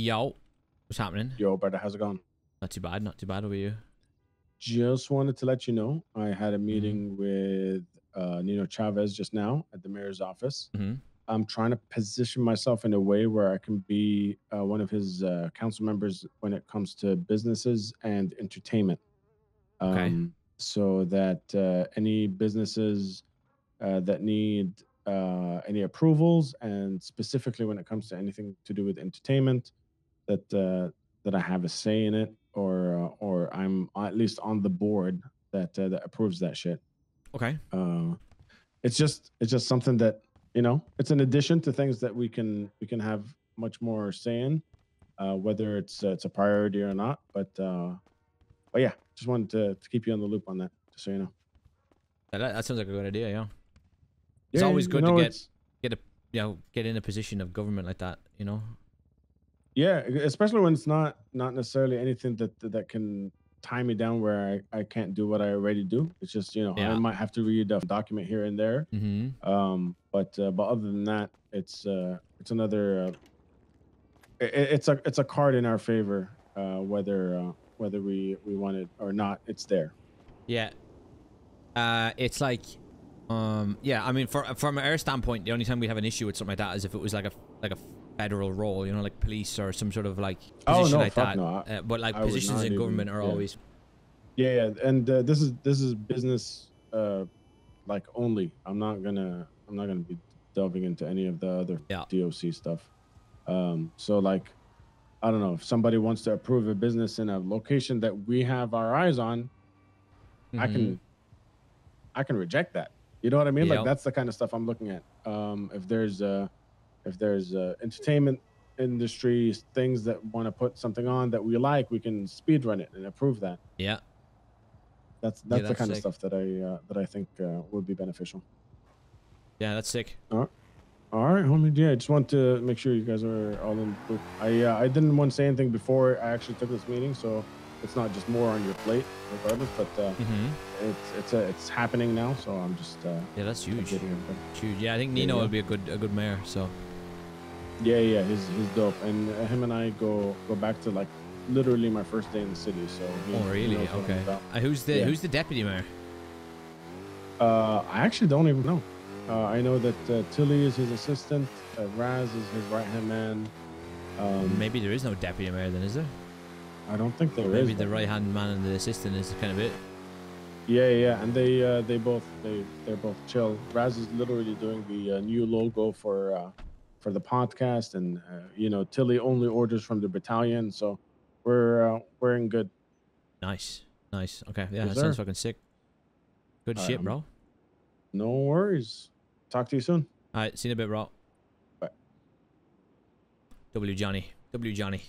Yo, what's happening? Yo, brother, how's it going? Not too bad. Not too bad over you. Just wanted to let you know I had a meeting with uh, Nino Chavez just now at the mayor's office. hmm I'm trying to position myself in a way where I can be uh, one of his uh, council members when it comes to businesses and entertainment. Okay. Um, so that uh, any businesses uh, that need uh, any approvals, and specifically when it comes to anything to do with entertainment, that uh, that I have a say in it, or uh, or I'm at least on the board that uh, that approves that shit. Okay. Uh, it's just it's just something that you know it's an addition to things that we can we can have much more say in, uh, whether it's uh, it's a priority or not. But uh, but yeah, just wanted to, to keep you on the loop on that, just so you know. That, that sounds like a good idea. Yeah. It's Yeah, always you good know, to get get a you know get in a position of government like that. You know. Yeah, especially when it's not not necessarily anything that that can tie me down where I, I can't do what I already do. It's just you know Yeah. I might have to read a document here and there. Mm-hmm. Um, but uh, but other than that, it's uh, it's another. Uh, i i- it's a it's a card in our favor, uh, whether uh, whether we we want it or not. It's there. Yeah. Uh, it's like, um, yeah. I mean, for from our standpoint, the only time we have an issue with something like that is if it was like a like a federal role, you know, like police or some sort of like Oh, position no, like that. no, Uh, but like I positions in even- government are yeah. always Yeah, yeah, and uh, this is this is business, uh, like only. I'm not gonna I'm not gonna be delving into any of the other Yeah. DOC stuff. Um, so like, I don't know if somebody wants to approve a business in a location that we have our eyes on, I Mhm. can I can reject that. You know what I mean? Yep. Like that's the kind of stuff I'm looking at. Um, if there's uh, if there's uh, entertainment industry things that want to put something on that we like, we can speed run it and approve that. Yeah. That's Yeah, that's the that's kind of stuff that I uh, that I think uh, would be beneficial. Yeah, that's sick. All right, homie. Yeah, I just want to make sure you guys are all in. I uh, I didn't want to say anything before I actually took this meeting, so it's not just more on your plate, regardless. But uh, Mm-hmm. it's it's uh, it's happening now, so I'm just uh, Yeah, that's huge. Huge. Yeah, I think Nino go. will be a good a good mayor. So Yeah, yeah, he's he's dope, and uh, him and I go go back to like literally my first day in the city. So he, oh really? knows what I'm Okay. Uh, who's the Yeah. who's the deputy mayor? Uh, I actually don't even know. Uh, I know that uh, Tilly is his assistant. Uh, Raz is his right hand man. Um, Maybe there is no deputy mayor then, is there? I don't think there is. Maybe the right hand man and the assistant is kind of it. Yeah, yeah, and they uh, they both they they're both chill. Raz is literally doing the uh, new logo for uh, for the podcast, and uh, you know Tilly only orders from the battalion, so we're uh, we're in good. Nice. Nice. Okay. Yeah, Yes, that sounds fucking sick. Good All shit, I'm- bro. No worries. Talk to you soon. All right, see you in a bit, bro. Bye. W Johnny. W Johnny.